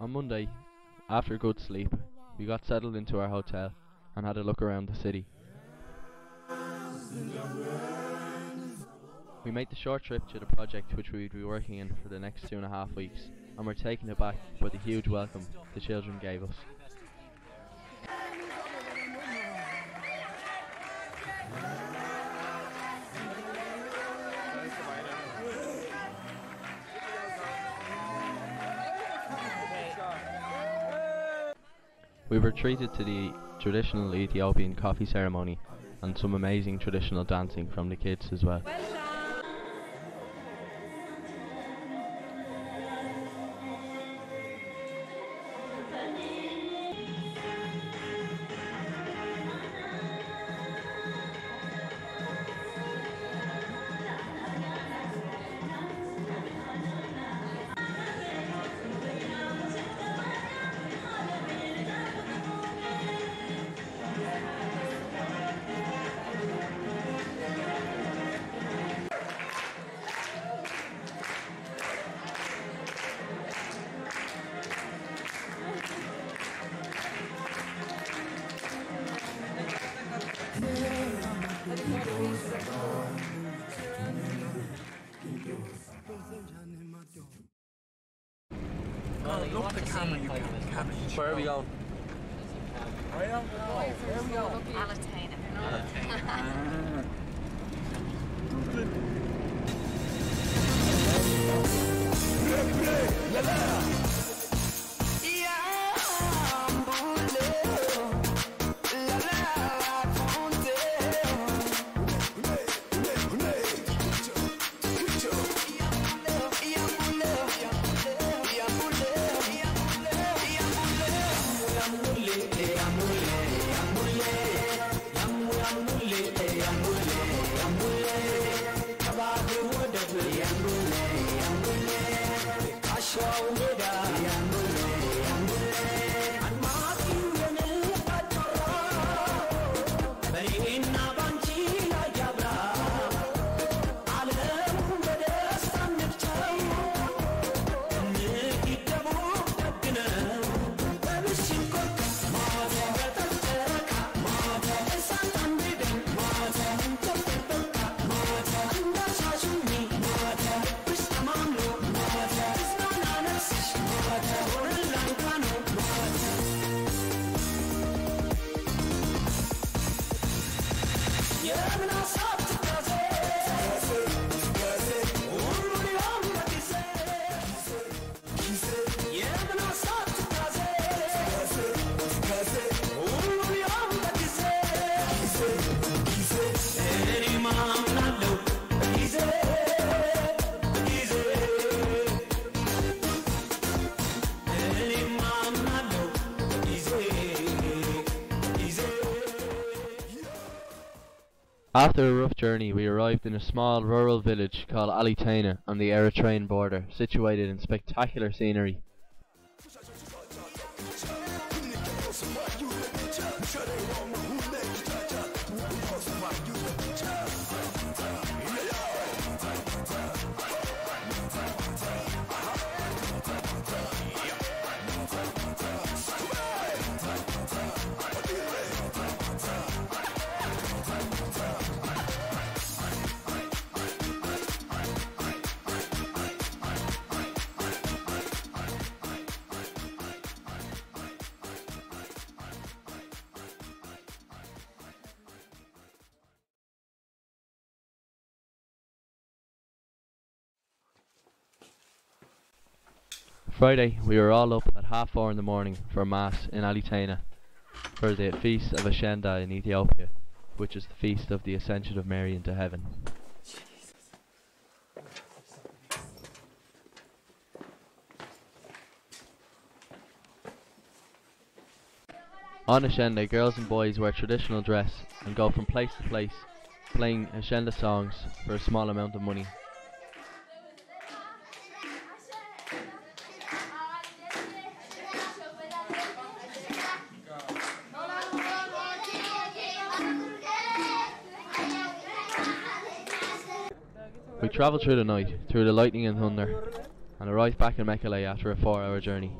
On Monday, after a good sleep, we got settled into our hotel and had a look around the city. We made the short trip to the project which we'd be working in for the next two and a half weeks, and were taken aback by the huge welcome the children gave us. We were treated to the traditional Ethiopian coffee ceremony and some amazing traditional dancing from the kids as well. Look at the camera, you cabbage. Where are we going? I don't know. Where are we going? Alataina. After a rough journey, we arrived in a small rural village called Alitaina on the Eritrean border, situated in spectacular scenery. Friday, we were all up at half four in the morning for Mass in Alitaina for the feast of Ashenda in Ethiopia, which is the feast of the Ascension of Mary into heaven. On Ashenda, girls and boys wear traditional dress and go from place to place playing Ashenda songs for a small amount of money. We travelled through the night, through the lightning and thunder, and arrived back in Mekele after a four hour journey.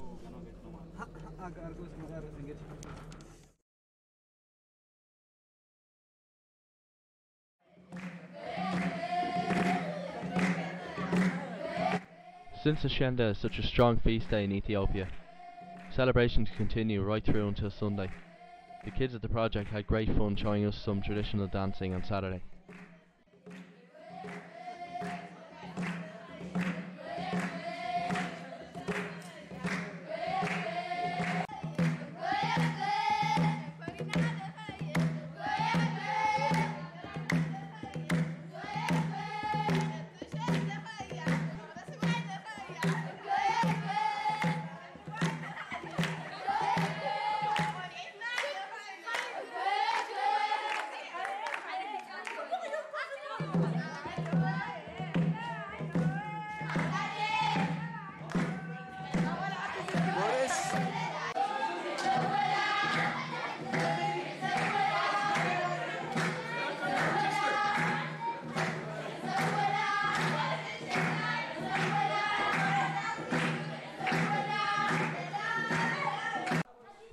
Since Ashenda is such a strong feast day in Ethiopia, celebrations continue right through until Sunday. The kids at the project had great fun showing us some traditional dancing on Saturday.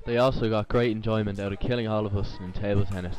They also got great enjoyment out of killing all of us in table tennis.